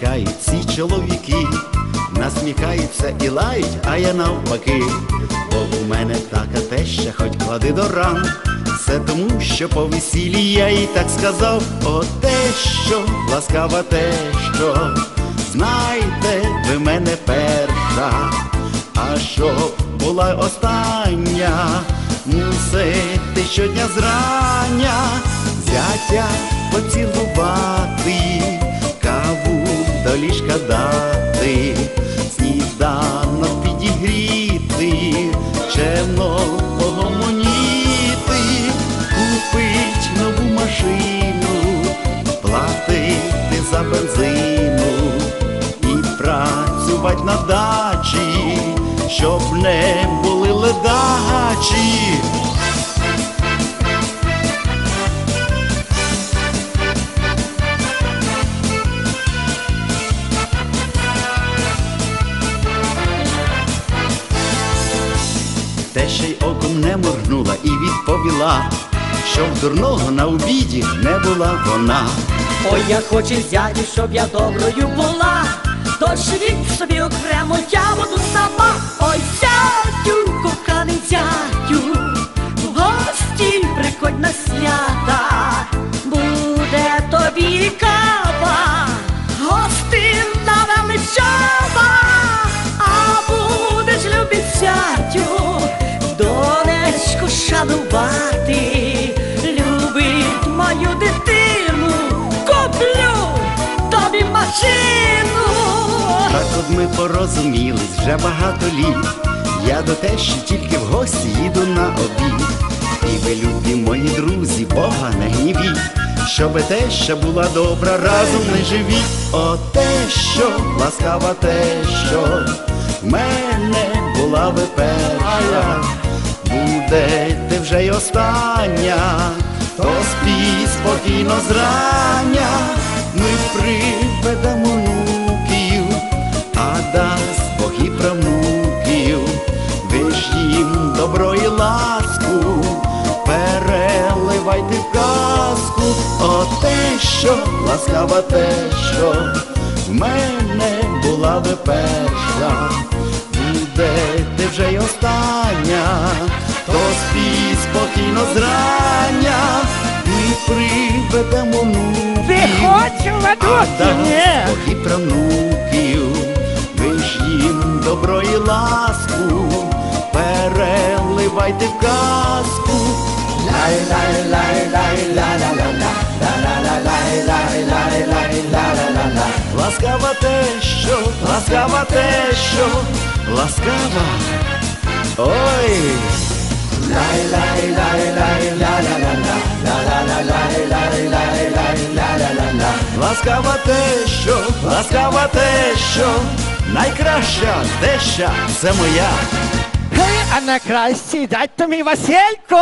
чекають ці чоловіки, насміхаються і лають, а я навпаки. Бо у мене така теща, хоч клади до ран. Все тому, що по весіллі я їй так сказав, о тещо, ласкава тещо, знайте, ви мене перша, а щоб була остання, мусите щодня зрання. Зятя поцілувати, до ліжка дати, сніданок підігріти, чемно погомоніти, купить нову машину, платити за бензину і працювати на дачі, щоб не були ледачі. Ще й оком не моргнула і відповіла, що в дурного на обіді не була вона. Ой, я хочу взяти, щоб я доброю була, тож він собі окремо, я донечку любить мою дитину, куплю тобі машину. Так от ми порозумілись вже багато літ. Я до те, що тільки в гості їду на обід. І ви, любі мої друзі, Бога не гнівіть, щоби те, що була добра, разом не живіть. О, те, що ласкава те, що в мене була ви перша, будете вже й остання, то спій спокійно зрання, ми приведемо внуків, а дасть Бог і правнуків, ви ж їм добро і ласку, переливайте в казку, о те, що ласкава те, що в мене була ви перша, спокійно спокійно зрання і приведемо внуків. Ти хочеш ладу? Ні. І правнуків, ми ж їм добро і ласку, переливайте в казку. Ласкава те, що, ласкава те, що, ласкава. Ой. Ласкава те, що, ласкава те, що, найкраща теща це моя. Гей, а на красі то мій Василько!